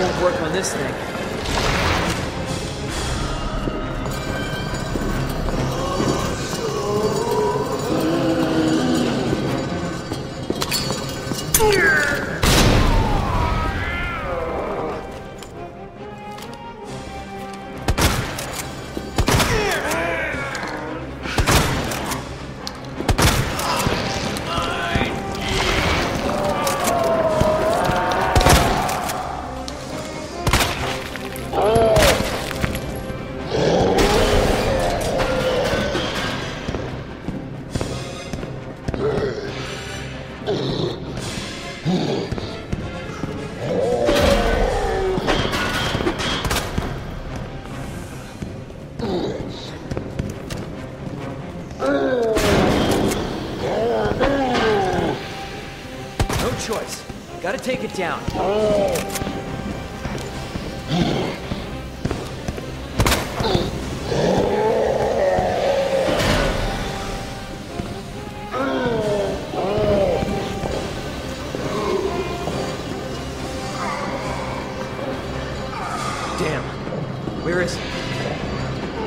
won't work on this thing. No choice. Gotta take it down.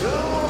Go!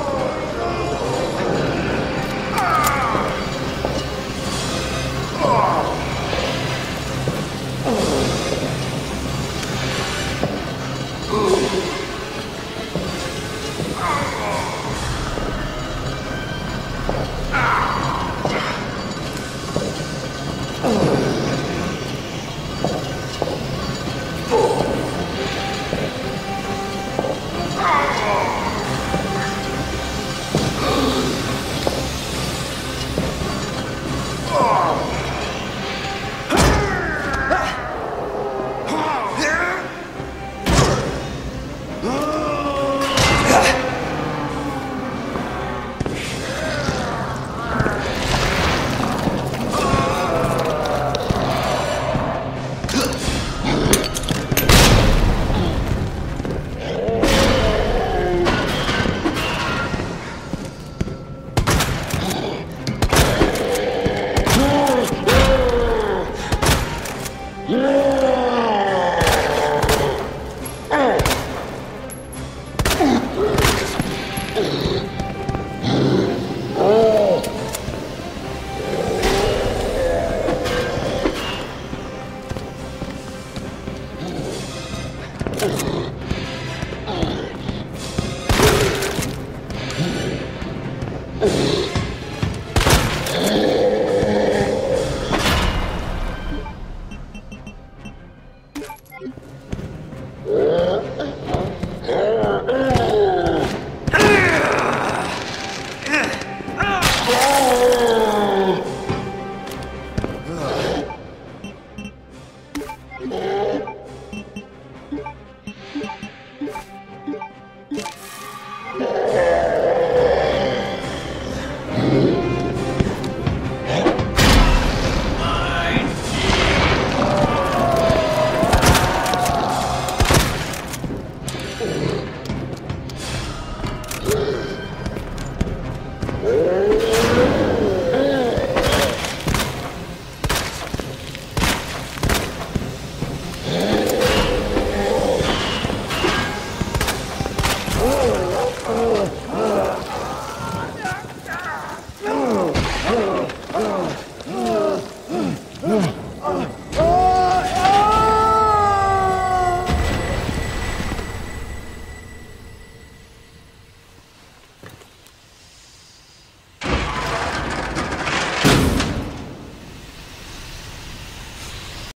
Ugh.